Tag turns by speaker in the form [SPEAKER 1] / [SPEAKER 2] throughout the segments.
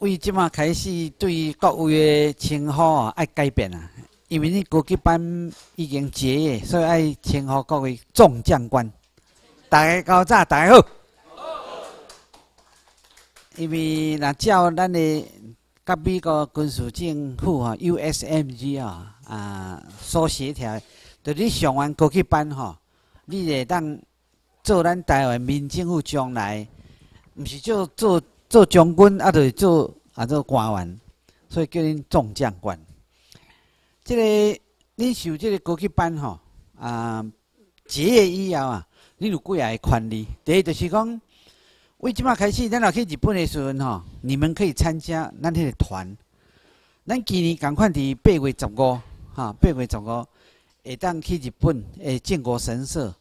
[SPEAKER 1] 为即马开始对各位的称呼啊爱改变啊，因为你高级班已经结业，所以爱称呼各位众将官。大家高早，大家好。因为若照咱的甲美国军事政府吼 USMG 吼啊所协调，就你上完高级班吼，你会当做咱台湾民政府将来，毋是做做。做将军啊，就是做啊做官员，所以叫恁众将官。即个恁受即个高级班吼啊，结业以后啊，恁有几下权利？第一就是讲，为即马开始，咱若去日本的时阵吼，你们可以参加咱迄个团。咱今年共款伫八月十五，哈，八月十五会当去日本诶靖国神社，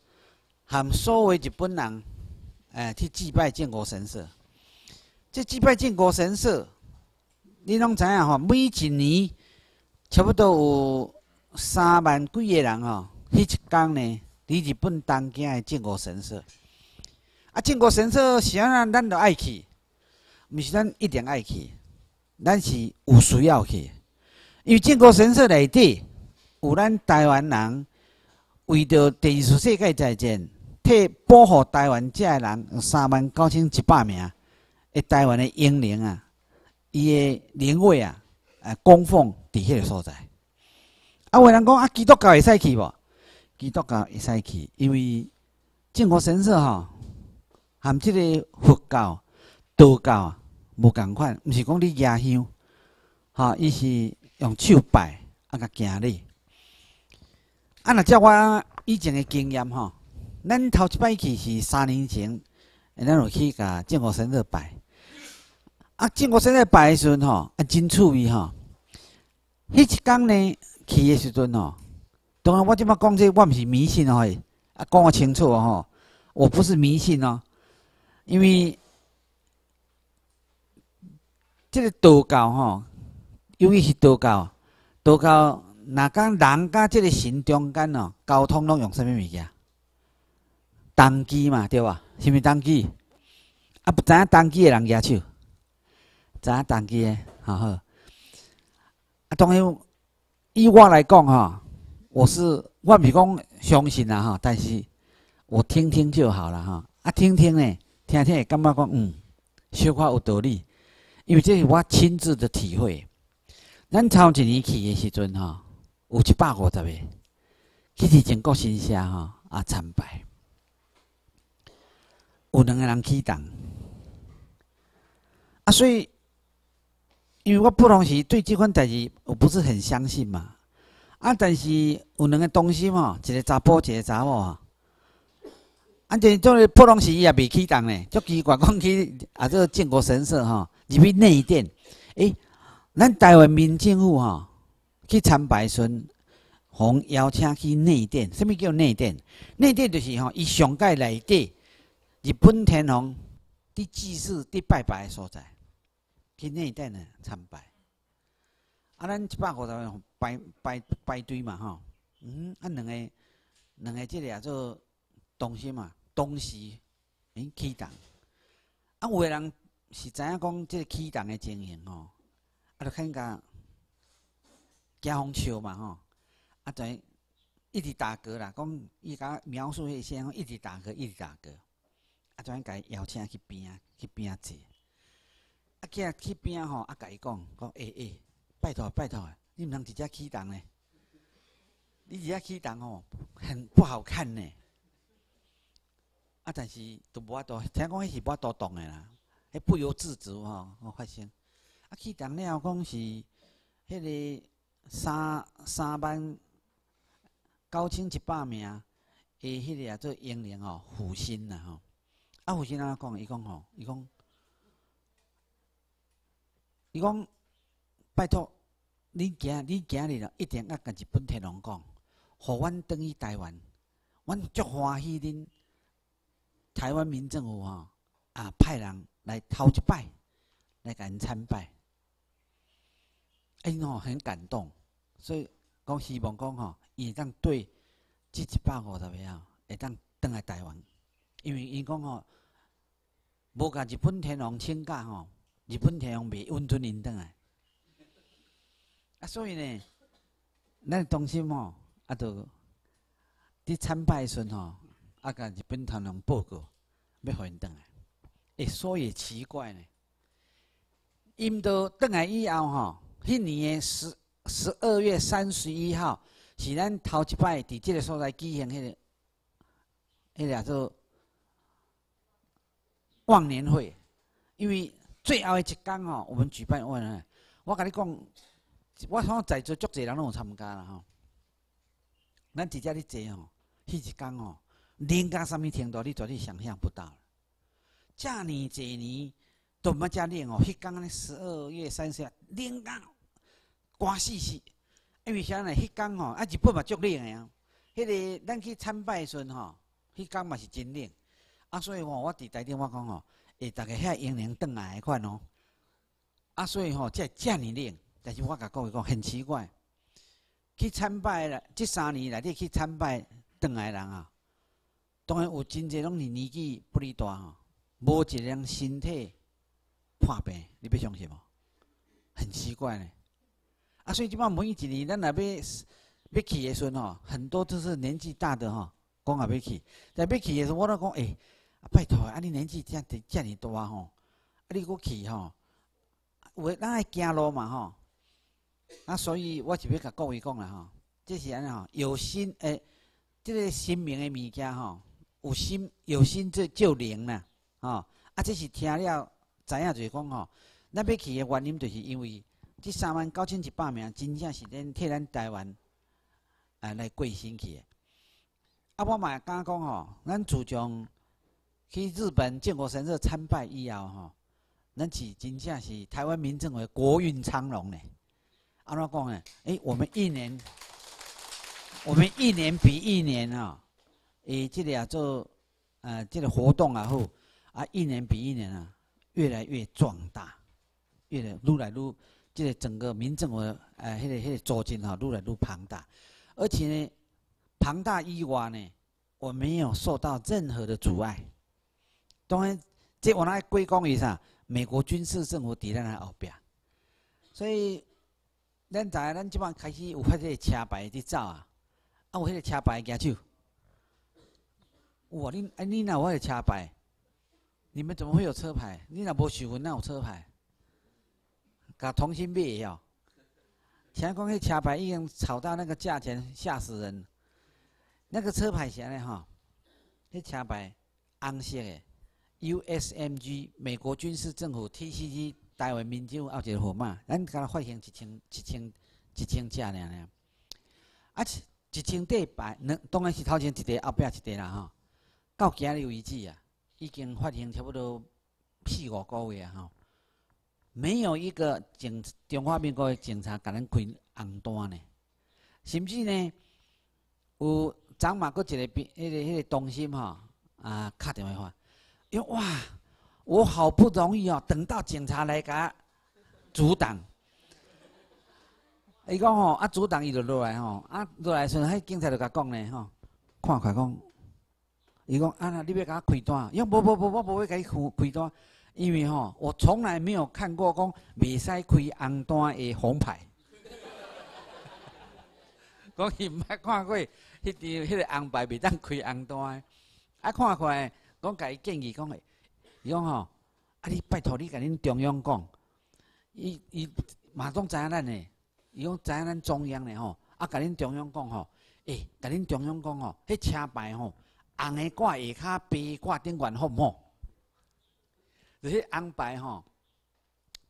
[SPEAKER 1] 含所有日本人诶去祭拜靖国神社。这祭拜靖国神社，你拢知影吼？每一年差不多有三万几个人吼，迄一天呢，伫日本东京的靖国神社。啊，靖国神社是安怎，咱都爱去，毋是咱一定爱去，咱是有需要去。因为靖国神社内底有咱台湾人为着第二次世界大战，替保护台湾遮个人三万九千一百名。诶，台湾的英灵啊，伊的灵位啊，诶，供奉伫迄个所在。啊，有人讲啊，基督教会使去无？基督教会使去，因为建国神社吼，含即个佛教、道教啊，无共款，毋是讲你压香，吼，伊是用手拜啊，甲行礼。啊，若照我以前的经验吼，咱头一摆去是三年前，咱有去甲建国神社拜。啊，建国神社拜时阵吼，啊真趣味吼。迄一天呢，去的时阵吼，当然我即摆讲这，我毋是迷信哦，啊讲个清楚吼，我不是迷信哦，因为这个道教吼，尤其是道教，道教若讲人甲即个神中间哦，沟通拢用啥物物件？单机嘛，对吧？是毋是单机？啊，不知影单机的人举手。影当机诶，好好。啊，当然，以我来讲哈，我是我毋是讲相信啦哈，但是我听听就好了哈。啊，听听呢，听听会感觉讲嗯，小可有道理，因为这是我亲自的体会。咱头一年去诶时阵哈，有一百五十个，去伫全国新社哈啊参拜，有两个人启动，啊，所以。因为我不同时对这款代志我不是很相信嘛，啊，但是有两个东西嘛，一个查甫，一个查某啊，啊，这做个不同时伊也未启动呢，足奇怪，讲去啊，这个建国神社哈，入去内殿，诶，咱台湾民政府哈，去参拜时，互邀请去内殿，什物叫内殿？内殿就是吼，伊上界内底日本天皇伫祭祀、伫拜拜的所在。去内殿呢参拜，啊，咱一百五十人排排排队嘛吼，嗯，啊，两个两个即个做东西嘛，东西，因，启动，啊，有个人是知影讲即个启动的情形吼，啊，就看甲惊风笑嘛吼，啊，就一直打嗝啦，讲伊甲描述迄些，一直打嗝，一直打嗝，啊，就甲邀请去边啊，去边啊坐。啊，去去边吼，啊，甲伊讲，讲诶诶，拜托拜托，你毋通直接起动呢？你直接起动吼，很不好看呢。啊，但是都无法度，听讲迄是无法度动诶啦，迄不由自主吼，我发现。啊，起动了讲是迄个三三万九千一百名诶，迄个啊做英灵吼，虎心呐吼。啊，虎心安怎讲？伊讲吼，伊讲。伊讲，拜托，你今你今日了，一定要甲日本天皇讲，互阮等于台湾，阮足欢喜恁台湾民政府吼啊派人来头一拜来甲因参拜，哎吼很感动，所以讲希望讲吼，伊当对这一百五十个啊，会当倒来台湾，因为伊讲吼，无甲日本天皇请假吼。日本天皇未温吞因倒来。啊，所以呢，咱中心吼，啊，都伫参拜时吼，啊，甲日本天皇报告，要互因倒来。诶，说也奇怪呢，因都倒来以后吼，迄年诶十十二月三十一号，是咱头一摆伫即个所在举行迄个，迄个做忘年会，因为最后诶一天吼，我们举办完了，我甲你讲，我想在座足侪人拢有参加啦吼，咱直接咧坐吼，迄一天吼，人家啥物程度，你绝对想象不到。遮年一年都毋遮冷哦，迄天咧十二月三十，冷到寒死死。因为啥呢？迄天吼，啊日本嘛足冷诶啊。迄个咱去参拜时阵吼，迄天嘛是真冷。啊，所以吼，我伫台顶我讲吼，会逐个遐英灵转来迄款哦。啊，所以吼，才遮尔冷。但是我甲各位讲，很奇怪，去参拜了，即三年来，你去参拜转来人啊，当然有真济拢是年纪不离大吼。无一人身体破病，你要相信无？很奇怪呢。啊，所以即摆每一年，咱若要要去的时阵吼，很多都是年纪大的吼，讲也要去。但要去的时阵，我都讲，诶，拜托，啊，你年纪遮遮尔大吼，啊，你搁去吼，有诶，咱爱行路嘛吼。啊，所以我就要甲各位讲啦吼，这是安尼吼，有心诶，即个心明诶物件吼，有心有心就就灵啦。吼，啊，这是听了知影就是讲吼，咱要去诶原因，就是因为这三万九千一百名真正是咱替咱台湾啊来过身去诶。啊，我嘛敢讲吼，咱自从去日本建国神社参拜以后吼，咱是真正是台湾民政为国运昌隆呢。安怎讲呢？诶，我们一年，我们一年比一年啊，诶，这个啊做呃这个活动啊后。啊，一年比一年啊，越来越壮大，越来愈来愈，这个整个民政的呃，迄个迄个租金哈，愈来愈庞大，而且呢，庞大以外呢，我没有受到任何的阻碍。当然，这我来归功于啥？美国军事政府伫咱后边，所以咱在咱即摆开始有发这车牌伫走啊，啊，有迄个车牌举手，哇，你啊，你哪有迄个车牌？你们怎么会有车牌？你那无许文那有车牌？甲同心币也要。前讲迄车牌已经炒到那个价钱，吓死人。那个车牌啥呢？哈，迄车牌红色的，USMG 美国军事政府 TCG 台湾民主奥一个号码，咱甲发行一千一千一千只尔尔。啊，一千块牌，当然是头前一块，后壁一块啦吼。到今日为止啊。已经发行差不多四五个月啊，吼，没有一个警中华民国的警察甲咱开红单呢，甚至呢，有昨嘛搁一个迄个迄个中心吼啊，敲电话，因为哇，我好不容易哦，等到警察来甲阻挡，伊讲吼啊，阻挡伊就落来吼，啊落来时阵，迄警察就甲讲呢吼，看快讲。伊讲啊，那你要甲我开单？伊讲无无无，我无要甲伊开开单，因为吼，我从来没有看过讲未使开红单的红牌。讲伊毋捌看过，迄张迄个红牌未当开红单。啊，看看，讲甲伊建议讲诶，伊讲吼，啊你拜托你甲恁中央讲，伊伊马总知影咱诶，伊讲知影咱中央诶吼，啊甲恁中央讲吼，诶，甲恁中央讲吼，迄车牌吼。红的挂下骹，白挂顶悬，好毋好？就是红牌吼，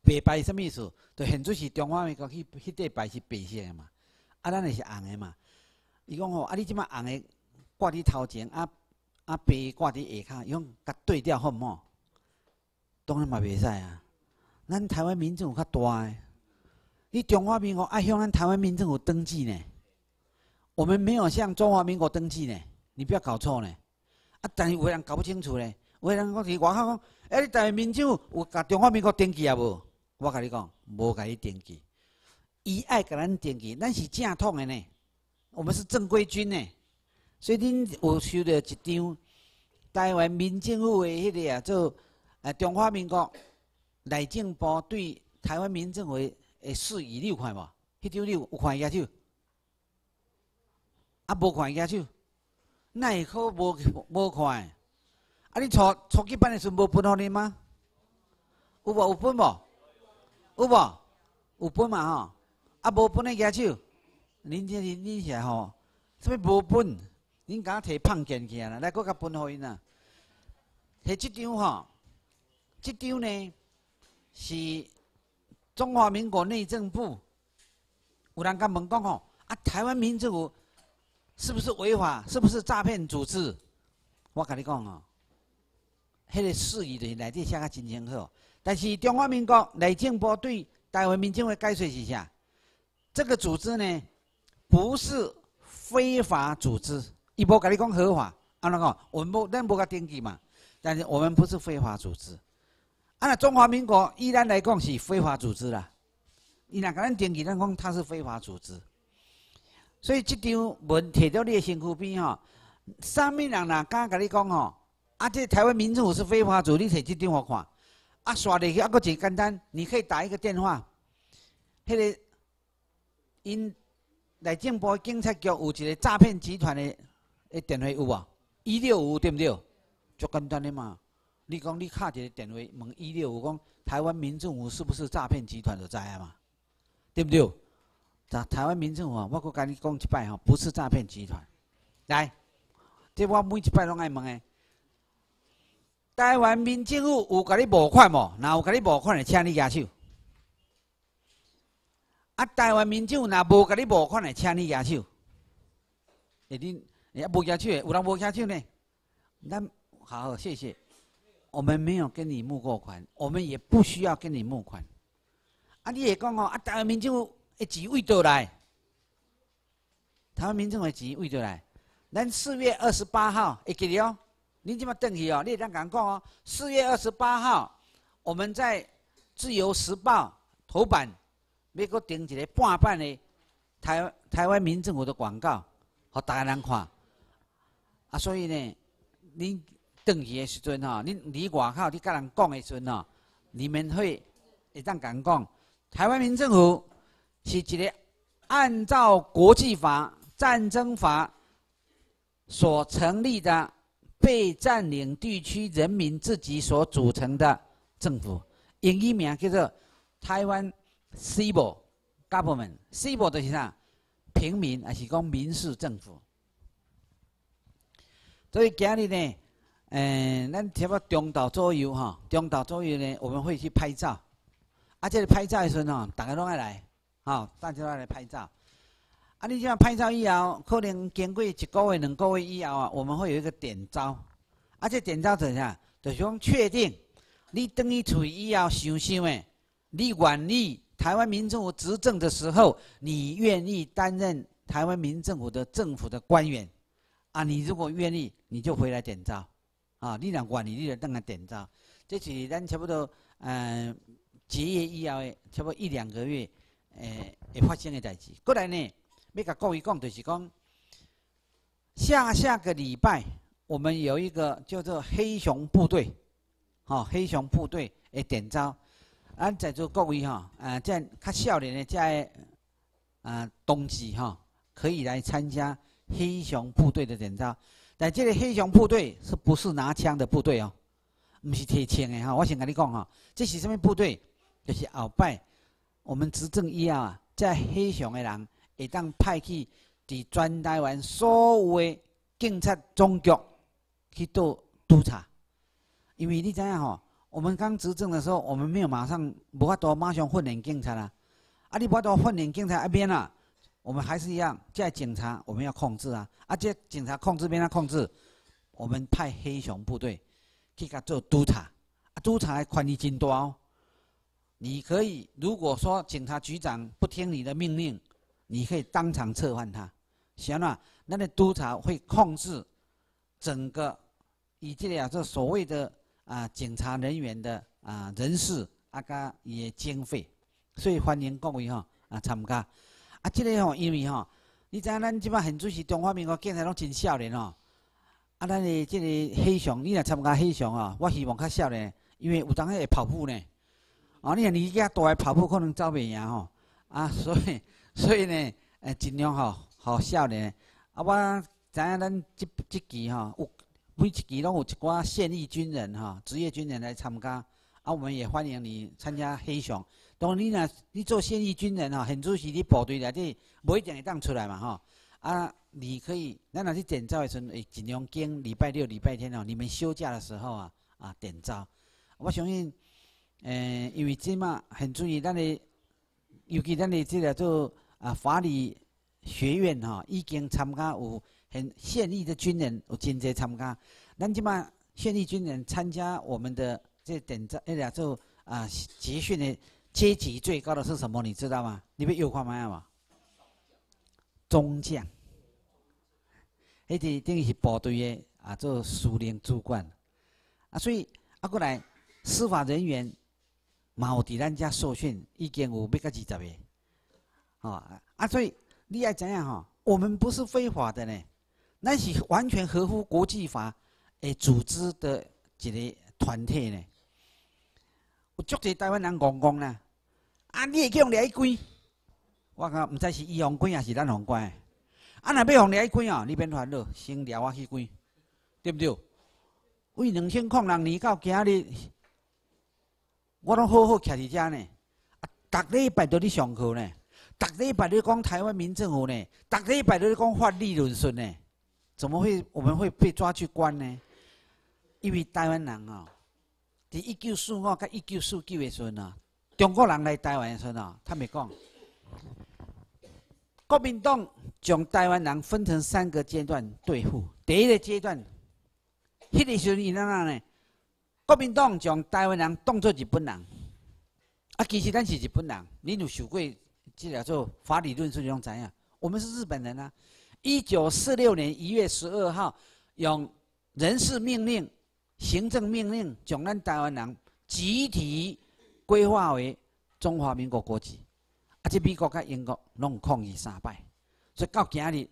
[SPEAKER 1] 白牌什么意思？就现做是中华民国迄迄块牌是白色的嘛，啊，咱的是红的嘛。伊讲吼，啊，你即摆红的挂伫头前，啊啊白挂伫下骹，伊讲甲对调好毋好？当然嘛袂使啊。咱台湾民政府较大诶，你中华民国爱向咱台湾民政府登记呢？我们没有向中华民国登记呢。你不要搞错呢，啊！但是有人搞不清楚呢，有人讲伫外口讲，哎，你台湾民主有甲中华民国登记啊无？我甲你讲，无甲你登记。伊爱甲咱登记，咱是正统的呢，我们是正规军呢。所以恁有收到一张台湾民政府的迄个啊，做呃中华民国内政部对台湾民政府诶事宜，你有看无？迄张你有有看伊手？啊，无看伊手，那会可无无看？啊，你初初级班诶时阵无分互你吗？有无有分无？有无？有分嘛吼？啊，无分诶举手。恁这是恁遐吼？什物无分？恁敢摕胖件起来，来，搁甲分互因啊！摕即张吼，即张呢是中华民国内政部。有人甲问讲吼，啊，台湾民政府是不是违法？是不是诈骗组织？我甲你讲吼，迄个事宜就是内底写甲真清楚。但是中华民国内政部对台湾民政府解释是啥？这个组织呢，不是非法组织。伊无甲你讲合法，安怎讲？我们无咱无甲登记嘛。但是我们不是非法组织。按中华民国依然来讲是非法组织啦。伊若甲咱登记，咱讲它是非法组织。所以这张文摕到你的身躯边吼，上面人若敢甲你讲吼，啊，这台湾民政府是非法组织，你摕这张我看。啊，刷入去啊，个真简单，你可以打一个电话。迄个因内政部警察局有一个诈骗集团的。诶，电话有无？一六五对不对？足简单的嘛。你讲你敲一个电话问一六五，讲台湾民政府是不是诈骗集团就知啊嘛？对不对？台台湾民政府，我搁甲你讲一摆吼，不是诈骗集团。来，这我每一摆拢爱问诶。台湾民政府有甲你募款无？若有甲你募款诶，请你举手。啊，台湾民政府若无甲你募款诶，请你举手。诶恁。也无下去，有人无下去呢。那好，谢谢。我们没有跟你募过款，我们也不需要跟你募款。啊，你也讲哦，啊，台湾民政府一钱为倒来？台湾民政府钱为倒来？咱四月二十八号，会记得哦。你这么等去哦，你当敢讲哦。四月二十八号，我们在《自由时报》头版，要搁登一个半版的台台湾民政府的广告，互大家人看。啊，所以呢，恁回去的时阵吼，恁伫外口你甲人讲的时阵吼，你们会会当敢讲，台湾民政府是一个按照国际法、战争法所成立的被占领地区人民自己所组成的政府，英语名叫做台湾 Civil Government，Civil 就是啥？平民还是讲民事政府？所以今日呢，嗯，咱差不多中岛左右哈，中岛左右呢，我们会去拍照。啊，这里拍照的时候呢，大家拢爱来，哈，大家都爱来拍照。啊，你像拍照以后，可能经过一个月、两个月以后啊，我们会有一个点招。啊，这点招怎样？就是讲确定你等于处于以后想想诶，你愿意台湾民政府执政的时候，你愿意担任台湾民政府的政府的官员。啊，你如果愿意，你就回来点招，啊，你若愿意，你就等来点招。这是咱差不多，嗯，结业以后，差不多一两个月，诶，会发生的代志。过来呢，要甲各位讲，就是讲，下下个礼拜，我们有一个叫做黑熊部队，哈，黑熊部队诶点招。咱在座各位哈，啊，这较少年的在啊冬季哈，可以来参加。黑熊部队的点招，但这个黑熊部队是不是拿枪的部队哦？不是贴枪的哈。我先跟你讲哈，这是什么部队？就是后摆我们执政以后啊，在黑熊的人会当派去伫全台湾所有的警察总局去做督察。因为你知影吼，我们刚执政的时候，我们没有马上无法度马上训练警察啦。啊，你无法度训练警察一边啊。我们还是一样，在警察我们要控制啊，啊，这警察控制边他控制，我们派黑熊部队去他做督察，啊，督察权力真大哦。你可以如果说警察局长不听你的命令，你可以当场撤换他。行了，那个督察会控制整个以这个这所谓的啊警察人员的啊人事啊加也经费，所以欢迎各位哈啊参加。啊，即个吼，因为吼，你知影咱即摆现做是中华民国警察拢真少年哦。啊，咱的即个黑熊，你若参加黑熊哦，我希望较少年，因为有当会跑步呢。哦，你看你家大跑步可能走袂赢吼，啊，所以所以呢，诶，尽量吼，吼少年。啊，我知影咱即即期吼，有每一期拢有一寡现役军人吼，职业军人来参加。啊，我们也欢迎你参加黑熊。当你若你做现役军人吼，很主席你部队内底无一定会当出来嘛吼。啊，你可以，咱若去点招的时阵，会尽量拣礼拜六、礼拜天哦，你们休假的时候啊，啊点招。我相信，诶，因为即马很注意咱的，尤其咱的这个做啊法理学院吼，已经参加有很现役的军人有真侪参加。咱即马现役军人参加我们的这点招，哎呀，做啊集训的阶级最高的是什么？你知道吗？你要有看卖啊嘛？中将，迄个等于是部队的啊，做司令主管啊，所以啊，过来司法人员嘛有伫咱遮受训，已经有要到二十个，哦啊，所以你要怎样吼？我们不是非法的呢，那是完全合乎国际法诶组织的一个团体呢。有足济台湾人讲讲啦，啊，你会叫掠去关？我讲毋知是伊互关还是咱互关，啊，若要互掠去关哦，你免烦恼，先掠我去关，对不对？为两千零六年到今日，我拢好好徛伫遮呢，啊，逐礼拜都伫上课呢，逐礼拜都讲台湾民政府呢，逐礼拜都讲法律论述呢，怎么会我们会被抓去关呢？因为台湾人哦，伫一九四五甲一九四九的时阵啊，中国人来台湾的时阵啊，他们讲。国民党将台湾人分成三个阶段对付。第一个阶段，迄个时阵伊哪样呢？国民党将台湾人当作日本人，啊，其实咱是日本人。你有受过这叫做法理论述用怎样？我们是日本人啊！一九四六年一月十二号，用人事命令、行政命令，将咱台湾人集体规划为中华民国国籍。啊！即美国甲英国拢抗议三摆，所以到今日，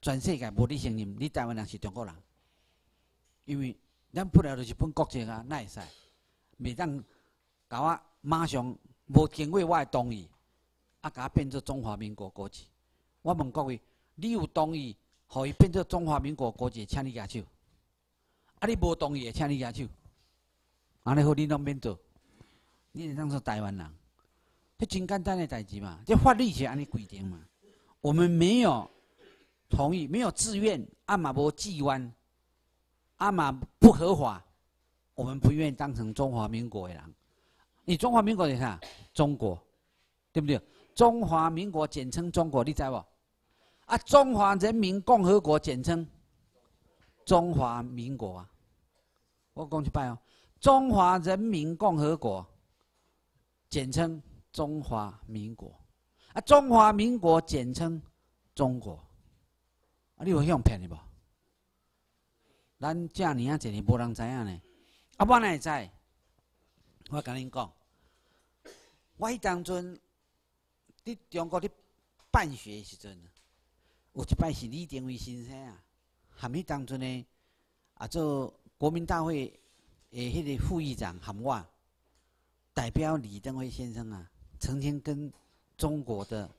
[SPEAKER 1] 全世界无你承认你台湾人是中国人，因为咱本来就是本国籍啊，哪会使？袂当甲我马上无经过我的同意，啊，甲变做中华民国国籍。我问各位，你有同意，互伊变做中华民国国籍，请你举手。啊，你无同意，请你举手。安尼好，你拢免做，你当做台湾人。这真简单的代志嘛，这法律是安尼规定嘛。我们没有同意，没有自愿，阿玛无纪湾，阿玛不合法，我们不愿意当成中华民国的人。你中华民国是啥？中国，对不对？中华民国简称中国，你知不？啊，中华人民共和国简称中华民国啊。我讲一摆哦，中华人民共和国简称。中华民国，啊，中华民国简称中国，啊，你有向骗的无？咱遮年啊，一年无人知影呢。啊，我哪会知？我甲恁讲，我迄当阵伫中国伫办学时阵，有一摆是李登辉先生啊，含迄当阵呢，啊，做国民大会诶，迄个副议长喊我，代表李登辉先生啊。曾经跟中国的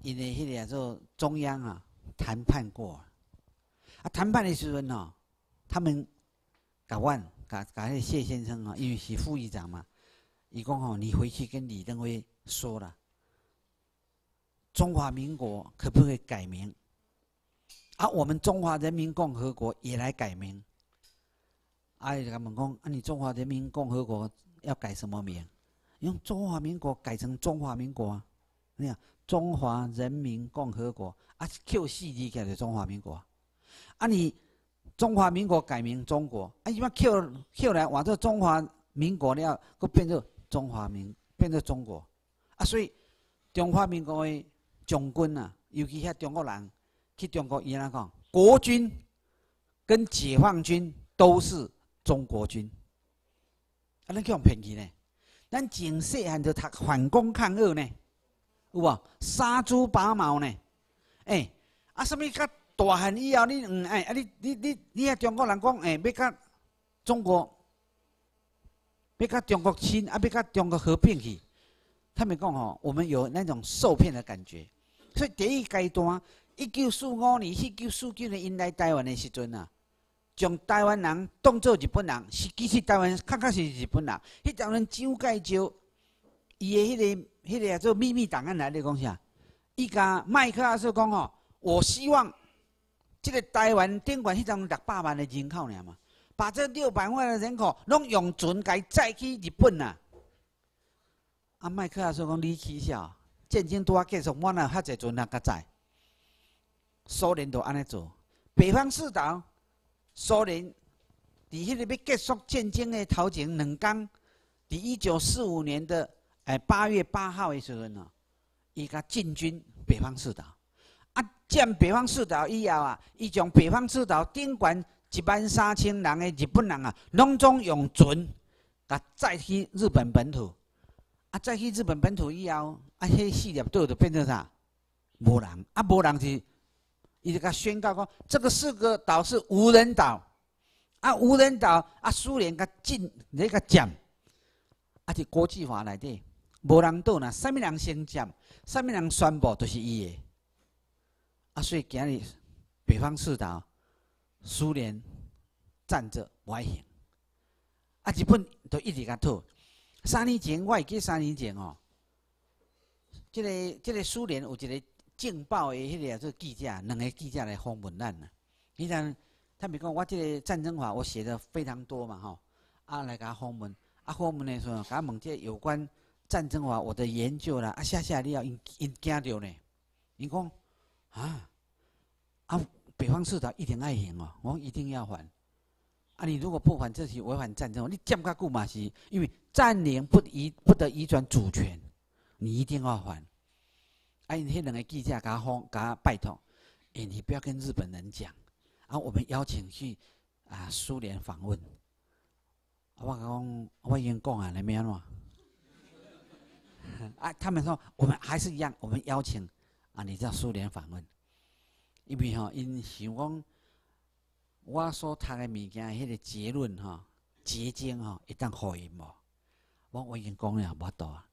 [SPEAKER 1] 因为迄个做中央啊谈判过，啊谈判的时候呢，他们甲阮甲甲迄个谢先生啊，因为是副议长嘛，伊讲吼，你回去跟李登辉说了，中华民国可不可以改名？啊，我们中华人民共和国也来改名。啊，伊就甲问讲，啊，你中华人民共和国要改什么名？用中华民国改成中华民国啊！你看，中华人民共和国啊，Q 四 D 改的中华民国啊，你中华民国改名中国啊，伊把 Q Q 来往这中华民国了，佮变做中华民，变做中国啊，所以中华民国的将军啊，尤其遐中国人去中国，伊安讲，国军跟解放军都是中国军，啊，恁去用骗去呢？咱从细汉就读反攻抗日呢，有无？杀猪拔毛呢？哎，啊，什么较大汉以后，你嗯哎啊，你你你你啊，中国人讲哎，要甲中国要甲中国亲，啊，要甲中国合并去。他们讲吼，我们有那种受骗的感觉。所以第一阶段，一九四五年、一九四九年因来台湾的时阵啊，将台湾人当作日本人，是其实台湾确确是日本人。迄当人蒋介石，伊的迄个、迄个做秘密档案来咧讲啥？伊甲麦克阿瑟讲吼，我希望这个台湾顶管迄种六百万的人口尔嘛，把这六百万的人口拢用船改载去日本呐。啊，麦克阿瑟讲你取消，战争拄啊结束，我哪遐济船啊甲载？苏联都安尼做，北方四岛，苏联伫迄个要结束战争的头前两天，伫一九四五年的诶八月八号的时阵哦。伊甲进军北方四岛，啊，占北方四岛以后啊，伊将北方四岛顶悬一万三千人的日本人啊，拢总用船，甲载去日本本土，啊，载去日本本土以后，啊，迄四粒岛就变成啥？无人，啊，无人是，伊就甲宣告讲，这个四个岛是无人岛，啊，无人岛，啊，苏联甲进那个占，啊，是国际法内底。无人岛呐，啥物人先占，啥物人宣布都是伊的。啊，所以今日北方四岛，苏联占着外行，啊，日本都一直甲讨。三年前，我会记三年前哦，即个即个苏联有一个劲爆的迄个做记者，两个记者来访问咱呐。你看，他们讲我这个战争法我写的非常多嘛吼，啊来甲访问，啊访问的时候，甲问这有关。战争法，我的研究啦，啊，下下你要因因惊着呢。因讲啊啊，北方四岛一定爱还哦，我一定要还。啊，你如果不还，这是违反战争。你占个古马是，因为占领不移不得移转主权，你一定要还。啊，因迄两个记者甲封甲拜托，哎，你不要跟日本人讲，啊，我们邀请去啊苏联访问。我讲我已经讲啊，你明嘛？啊，他们说我们还是一样，我们邀请啊，你叫苏联访问，因为吼，因想讲我所读的物件，迄个结论哈，结晶哈，一旦好因无，我我已经讲了无多啊。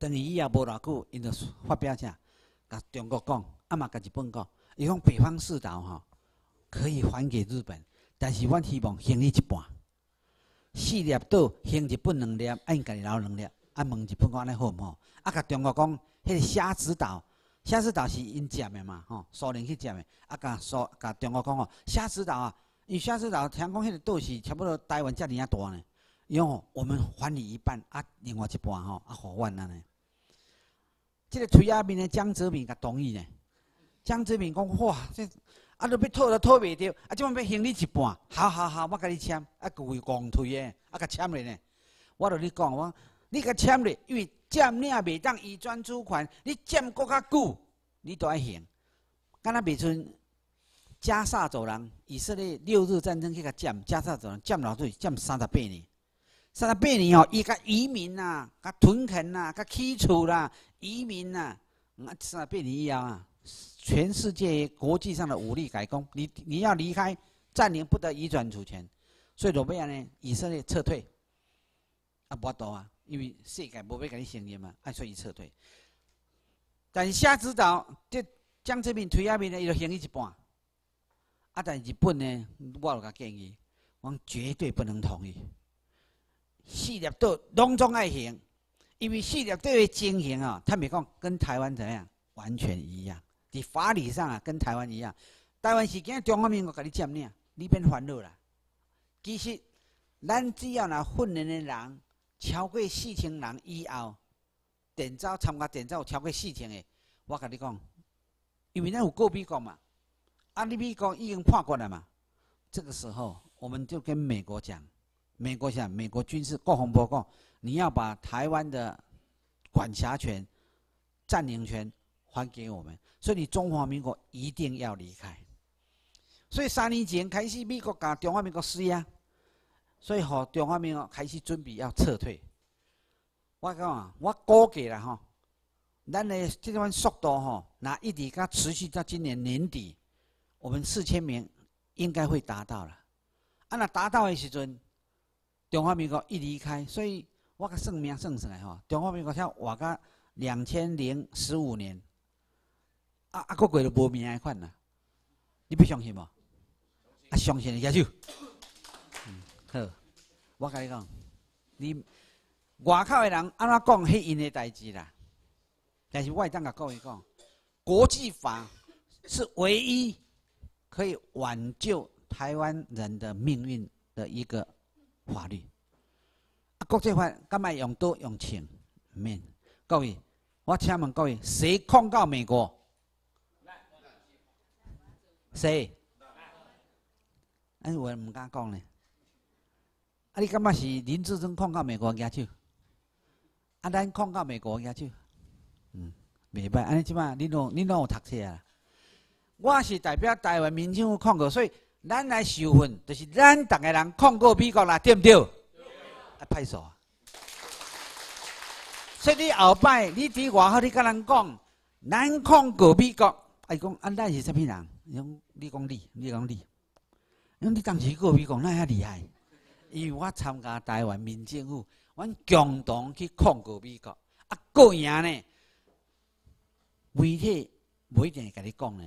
[SPEAKER 1] 等于以后无偌久，因就发表下，甲中国讲，啊嘛甲日本讲，伊讲北方四岛吼可以还给日本，但是阮希望还你一半，四粒岛还日本两粒，按家己留两粒。啊，问日本讲安尼好毋好？啊，甲中国讲，迄个虾子岛，虾子岛是因占的嘛，吼，苏联去占的。啊，甲苏甲中国讲哦，虾子岛啊，因虾子岛听讲迄个岛是差不多台湾遮尔啊大呢。因为我们还你一半，啊，另外一半吼，啊，互阮安尼。即个推下面的江泽民甲同意呢。江泽民讲，哇，这啊，都要讨都讨袂着，啊，即摆要还你一半，好好好，我甲你签，啊，各位公推诶，啊，甲签咧呢。我著你讲我。你甲签咧，因为占领袂当移转主权，你占搁较久，你都爱还。敢若未阵加沙走人，以色列六日战争去甲占，加沙走人占老多，占三十八年。三十八年哦，伊甲移民呐，甲屯垦呐，甲起厝啦，移民呐，啊，三十八年以后啊，全世界国际上的武力改攻，你你要离开，占领不得移转主权，所以怎么样呢？以色列撤退，啊，无多啊。因为世界无要甲你承认嘛，爱所以撤退。但是下指导这江泽民退下面呢，伊就还伊一半。啊，但日本呢，我有甲建议，我绝对不能同意。四粒岛拢总爱行，因为四粒岛的经营啊，他们讲跟台湾怎样，完全一样。伫法理上啊，跟台湾一样。台湾是惊中华民国甲你占领，你变烦恼啦。其实，咱只要拿训练的人。超过四千人以后，电召参加电召有超过四千个，我甲你讲，因为咱有告美国嘛，啊，你美国已经判过来嘛，这个时候我们就跟美国讲，美国想，美国军事国防部讲，你要把台湾的管辖权、占领权还给我们，所以你中华民国一定要离开。所以三年前开始，美国甲中华民国施压。所以，吼，中华民国开始准备要撤退。我讲啊，我估计啦，吼，咱的这款速度，吼，那一直甲持续到今年年底，我们四千名应该会达到了。啊，那达到的时阵，中华民国一离开，所以我甲算命算出来吼，中华民国才活到两千零十五年，啊啊，个过都无命的款呐，你不相信无？啊，相信的举手。嗯，好，我甲你讲，你外口诶人安怎讲，迄因诶代志啦。但是我当甲各位讲，国际法是唯一可以挽救台湾人的命运的一个法律。啊，国际法干嘛用刀用轻？免各位，我请问各位，谁控告美国？谁？哎，我唔敢讲呢。啊，你感觉是林志忠控告美国举手？啊，咱控告美国举手？嗯，袂歹。安尼即摆，你拢你拢有读册啊？我是代表台湾民政府控告，所以咱来受训，就是咱逐个人控告美国啦，对毋对？啊，歹数。所以你后摆，你伫外口，你甲人讲，咱控告美国，伊讲啊，咱是啥物人？你讲你讲你，你讲你。因你当时告美国，那遐厉害？因为我参加台湾民政府，阮共同去控告美国，啊，过赢呢？媒体不一定会甲你讲呢，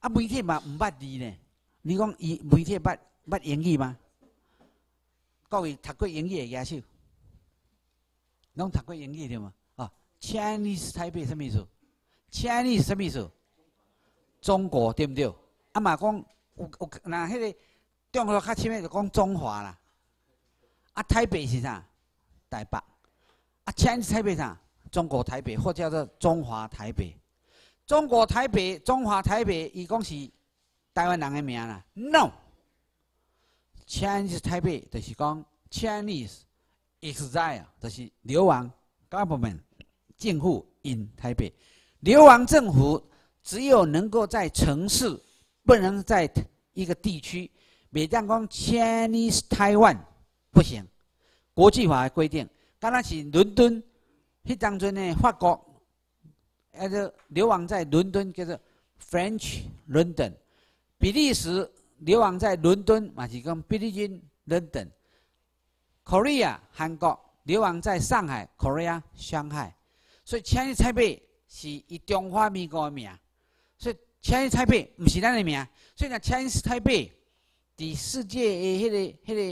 [SPEAKER 1] 啊，媒体嘛毋捌字呢。你讲伊媒体捌捌英语吗？各位读过英语的举手，拢读过英语对吗？啊，Chinese 台北什么意思？Chinese 什么意思？中国对不对？啊嘛讲有有那迄个中国较前面就讲中华啦。啊，台北是啥？台北。啊，Chinese 台北啥？中国台北，或叫做中华台北。中国台北、中华台北，伊讲是台湾人的名啦。No，Chinese 台北就是讲 Chinese exile，就是流亡 government 政府 in 台北。流亡政府只有能够在城市，不能在一个地区。每当讲 Chinese Taiwan 不行，国际法规定，刚若是伦敦。迄当中呢，法国，那个流亡在伦敦叫做 French London，比利时流亡在伦敦嘛是讲 British London，Korea 韩国流亡在上海 Korea 上海，所以千里台北是以中华民国的名，所以千里台北毋是咱的名，所以呢千里台北伫世界的迄个迄个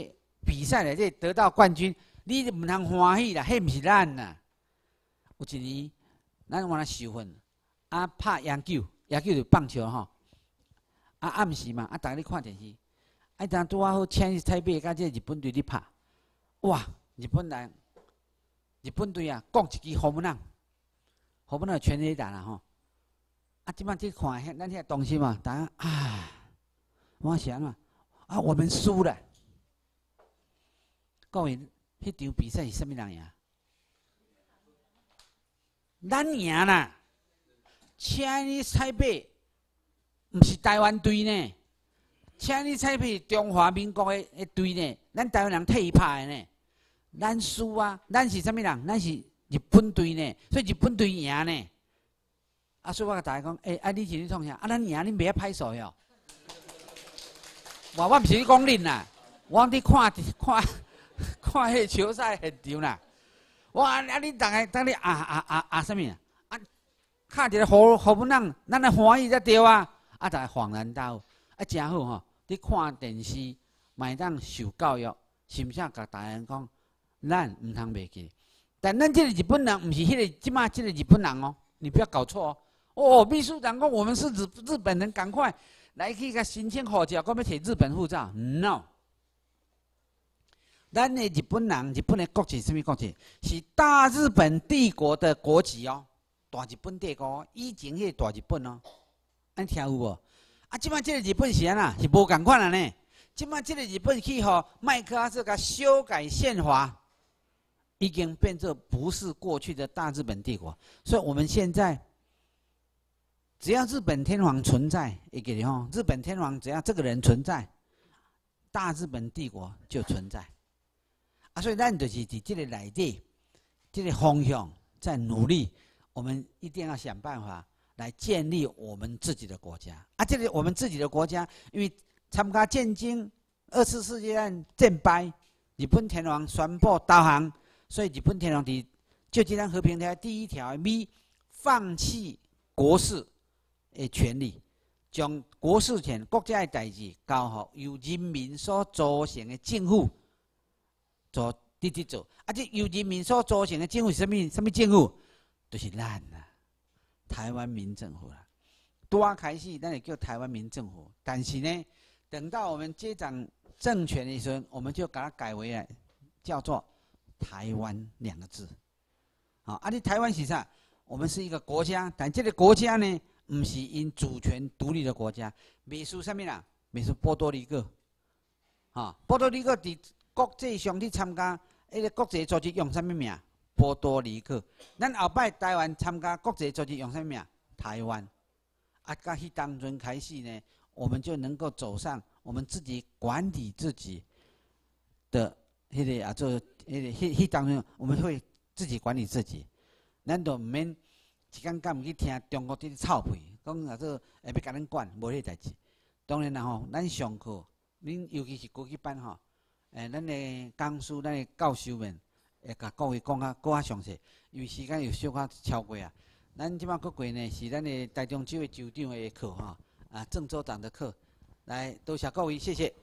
[SPEAKER 1] 比赛内底得到冠军，你毋通欢喜啦，迄毋是咱呐。有一年，咱往那受训，啊，拍洋球，洋球就棒球吼，啊，暗时嘛，啊，逐个咧看电视，啊，当拄啊好，请台北甲即个日本队咧拍，哇，日本人，日本队啊，讲一支好不啷，好不啷全垒打啦吼，啊，即摆去看，咱遐东西嘛，大家啊，我想嘛，啊，我们输了，各位，迄场比赛是啥物人赢？咱赢啦！请你台北，毋是台湾队呢，请你台北中华民国的的队呢，咱台湾人替伊拍的呢，咱输啊！咱是啥物人？咱是日本队呢，所以日本队赢呢。啊，所以我甲大家讲，诶，啊，你是咧创啥？啊，咱赢，恁袂晓拍手哟。我我毋是咧讲恁啦，我伫看看看迄球赛现场啦。哇！啊，你逐个等你啊啊啊啊！啥物啊？啊看一个好好不人，咱来欢喜才对啊！啊，逐个恍然大悟，啊，真好吼！你看电视，买当受教育，是毋是甲大人讲，咱毋通袂记。但咱即个日本人，毋是迄个即马即个日本人哦，你不要搞错哦。哦，秘书长讲我们是日日本人，赶快来去甲申请护照，讲要摕日本护照？No。咱的日本人，日本的国籍什么国籍？是大日本帝国的国籍哦，大日本帝国以前迄个大日本哦，听有无？啊，即摆即个日本是安那？是无共款啊呢？即摆即个日本去吼，麦克阿瑟甲修改宪法，已经变作不是过去的大日本帝国。所以我们现在，只要日本天皇存在，一个吼，日本天皇只要这个人存在，大日本帝国就存在。啊，所以咱就是伫这个内地，这个方向在努力，我们一定要想办法来建立我们自己的国家。啊，这里我们自己的国家，因为参加建军、二次世界大战战败，日本天皇宣布投降，所以日本天皇伫就这张和平条第一条咪放弃国事的权利，将国事权、国家的代志交予由人民所组成的政府做直直做。啊，这由人民所组成的政府是啥物？啥物政府？就是咱啦，台湾民政府啦。多开始，咱会叫台湾民政府，但是呢，等到我们接掌政权的时候，我们就把它改为了叫做台湾两个字。好，啊，你台湾是啥？我们是一个国家，但这个国家呢，不是因主权独立的国家。美苏什么啦？美苏波多黎各。啊，波多黎各伫国际上去参加一个国际组织用什么名？波多黎各。咱后摆台湾参加国际组织用什么名？台湾。啊，甲迄当中开始呢，我们就能够走上我们自己管理自己的迄个啊，做迄个迄迄当中，我们会自己管理自己，咱都毋免一间干毋去听中国啲臭屁，讲啊做下要甲咱管，无迄代志。当然啦吼，咱上课，恁尤其是高级班吼，诶，咱的讲师、咱的教授们会甲各位讲啊，搁较详细，因为时间又小可超过啊。咱即马过过呢，是咱的台中州的州长的课吼，啊，郑州长的课，来多谢各位，谢谢。